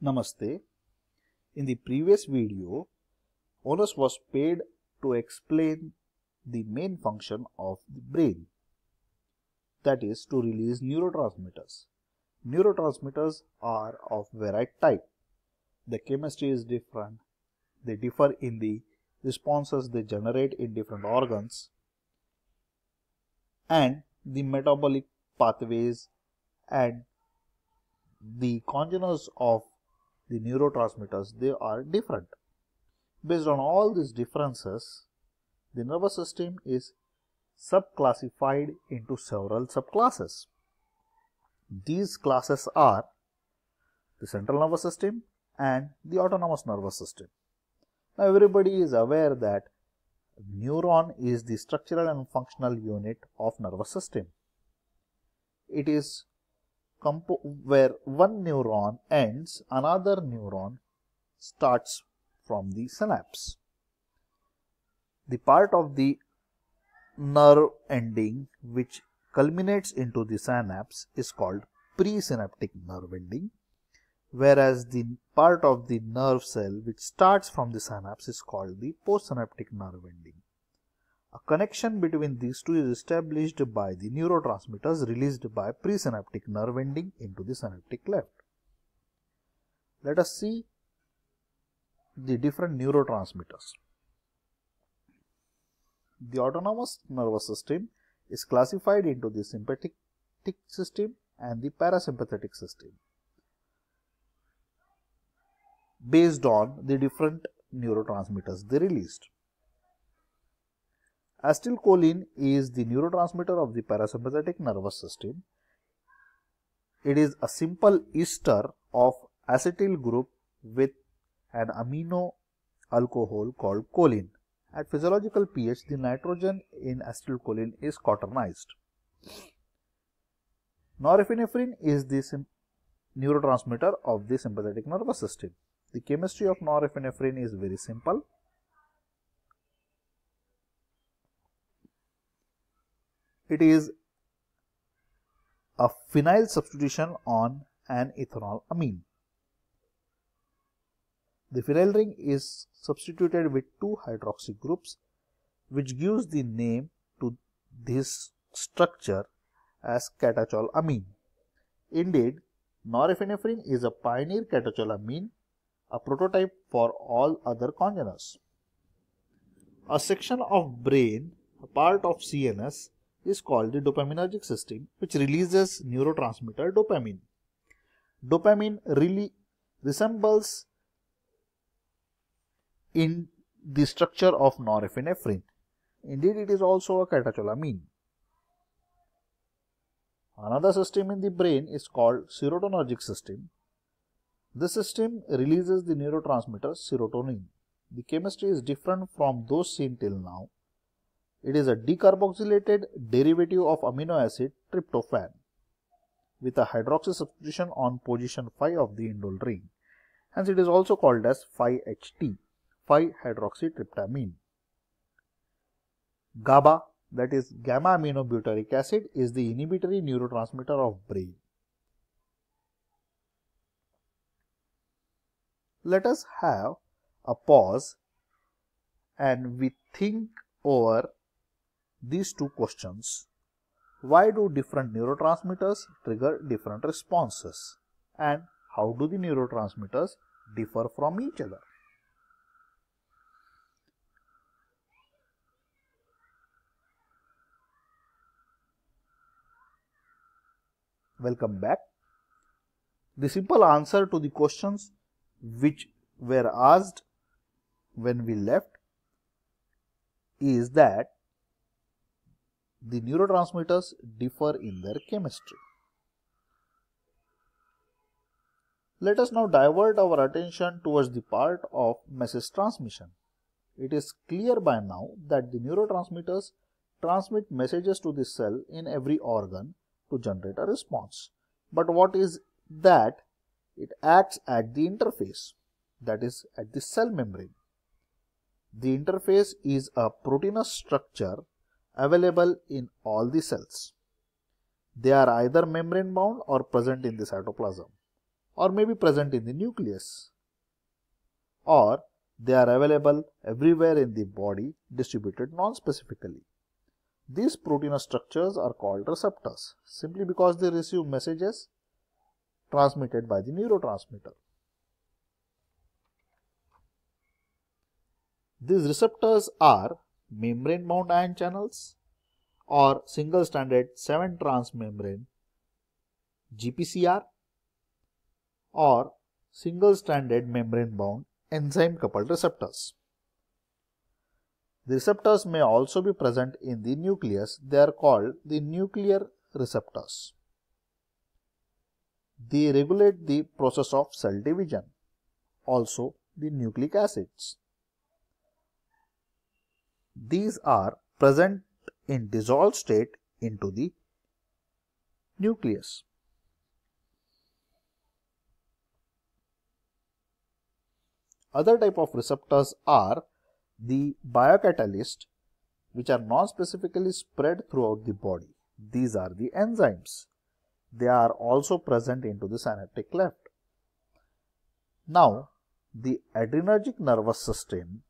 Namaste. In the previous video, onus was paid to explain the main function of the brain that is to release neurotransmitters. Neurotransmitters are of varied type. The chemistry is different. They differ in the responses they generate in different organs and the metabolic pathways and the congeners of the neurotransmitters they are different. Based on all these differences the nervous system is subclassified into several subclasses. These classes are the central nervous system and the autonomous nervous system. Now everybody is aware that neuron is the structural and functional unit of nervous system. It is where one neuron ends, another neuron starts from the synapse. The part of the nerve ending which culminates into the synapse is called presynaptic nerve ending, whereas the part of the nerve cell which starts from the synapse is called the postsynaptic nerve ending. A connection between these two is established by the neurotransmitters released by presynaptic nerve ending into the synaptic cleft. Let us see the different neurotransmitters. The autonomous nervous system is classified into the sympathetic system and the parasympathetic system based on the different neurotransmitters they released. Acetylcholine is the neurotransmitter of the parasympathetic nervous system. It is a simple ester of acetyl group with an amino alcohol called choline. At physiological pH, the nitrogen in acetylcholine is quaternized. Norepinephrine is the neurotransmitter of the sympathetic nervous system. The chemistry of norepinephrine is very simple. It is a phenyl substitution on an ethanol amine. The phenyl ring is substituted with two hydroxy groups which gives the name to this structure as catecholamine. Indeed, norepinephrine is a pioneer catecholamine, a prototype for all other congeners. A section of brain, a part of CNS, is called the dopaminergic system which releases neurotransmitter dopamine. Dopamine really resembles in the structure of norepinephrine. Indeed, it is also a catecholamine. Another system in the brain is called serotonergic system. This system releases the neurotransmitter serotonin. The chemistry is different from those seen till now. It is a decarboxylated derivative of amino acid tryptophan with a hydroxy substitution on position 5 of the indole ring. Hence, it is also called as 5-HT, 5-hydroxytryptamine. GABA, that is gamma aminobutyric acid, is the inhibitory neurotransmitter of brain. Let us have a pause and we think over these two questions. Why do different neurotransmitters trigger different responses? And how do the neurotransmitters differ from each other? Welcome back. The simple answer to the questions which were asked when we left is that the neurotransmitters differ in their chemistry. Let us now divert our attention towards the part of message transmission. It is clear by now that the neurotransmitters transmit messages to the cell in every organ to generate a response. But what is that? It acts at the interface, that is at the cell membrane. The interface is a proteinous structure available in all the cells. They are either membrane bound or present in the cytoplasm. or may be present in the nucleus or they are available everywhere in the body distributed non-specifically. These protein structures are called receptors simply because they receive messages transmitted by the neurotransmitter. These receptors are membrane bound ion channels or single stranded 7 trans membrane GPCR or single stranded membrane bound enzyme coupled receptors. The receptors may also be present in the nucleus. They are called the nuclear receptors. They regulate the process of cell division, also the nucleic acids. These are present in dissolved state into the nucleus. Other type of receptors are the biocatalyst which are non-specifically spread throughout the body. These are the enzymes. They are also present into the synaptic cleft. Now, the adrenergic nervous system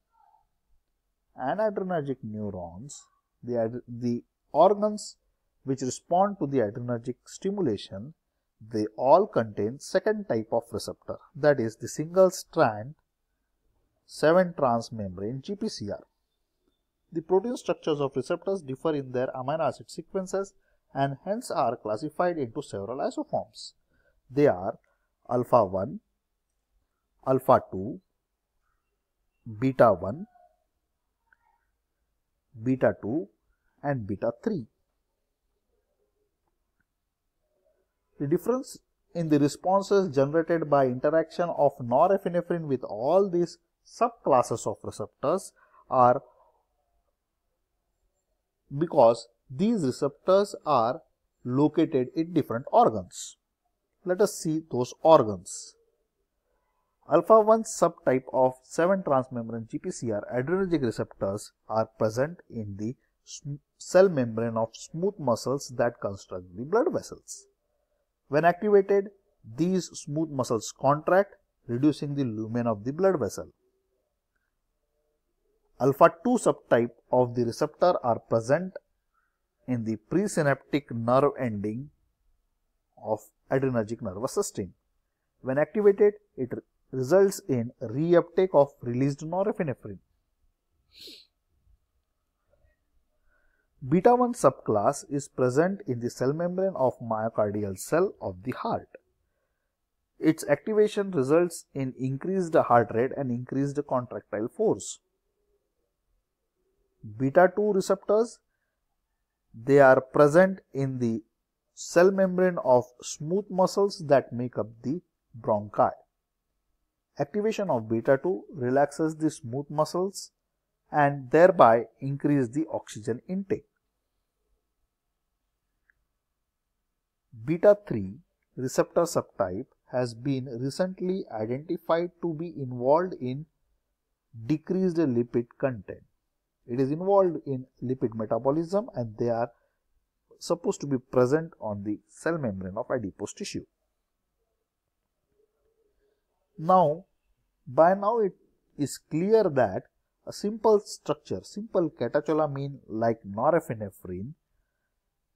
and adrenergic neurons, the, the organs which respond to the adrenergic stimulation, they all contain second type of receptor that is the single strand 7 transmembrane GPCR. The protein structures of receptors differ in their amino acid sequences and hence are classified into several isoforms. They are alpha 1, alpha 2, beta 1, beta 2 and beta 3. The difference in the responses generated by interaction of norepinephrine with all these subclasses of receptors are because these receptors are located in different organs. Let us see those organs. Alpha 1 subtype of 7 transmembrane GPCR adrenergic receptors are present in the cell membrane of smooth muscles that construct the blood vessels. When activated, these smooth muscles contract, reducing the lumen of the blood vessel. Alpha 2 subtype of the receptor are present in the presynaptic nerve ending of adrenergic nervous system. When activated, it results in reuptake of released norepinephrine. Beta 1 subclass is present in the cell membrane of myocardial cell of the heart. Its activation results in increased heart rate and increased contractile force. Beta 2 receptors they are present in the cell membrane of smooth muscles that make up the bronchi. Activation of beta 2 relaxes the smooth muscles and thereby increase the oxygen intake. Beta 3 receptor subtype has been recently identified to be involved in decreased lipid content. It is involved in lipid metabolism and they are supposed to be present on the cell membrane of adipose tissue. Now, by now it is clear that a simple structure, simple catecholamine like norepinephrine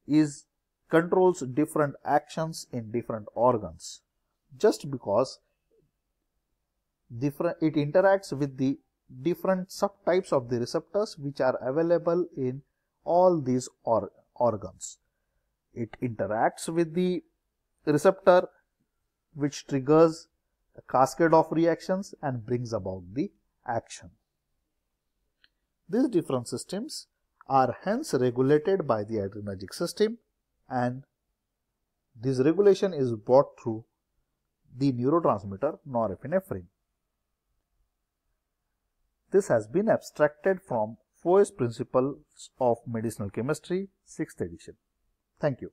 is controls different actions in different organs just because different it interacts with the different subtypes of the receptors which are available in all these or organs. It interacts with the receptor which triggers a cascade of reactions and brings about the action. These different systems are hence regulated by the adrenergic system and this regulation is brought through the neurotransmitter norepinephrine. This has been abstracted from Foy's Principles of Medicinal Chemistry, 6th edition. Thank you.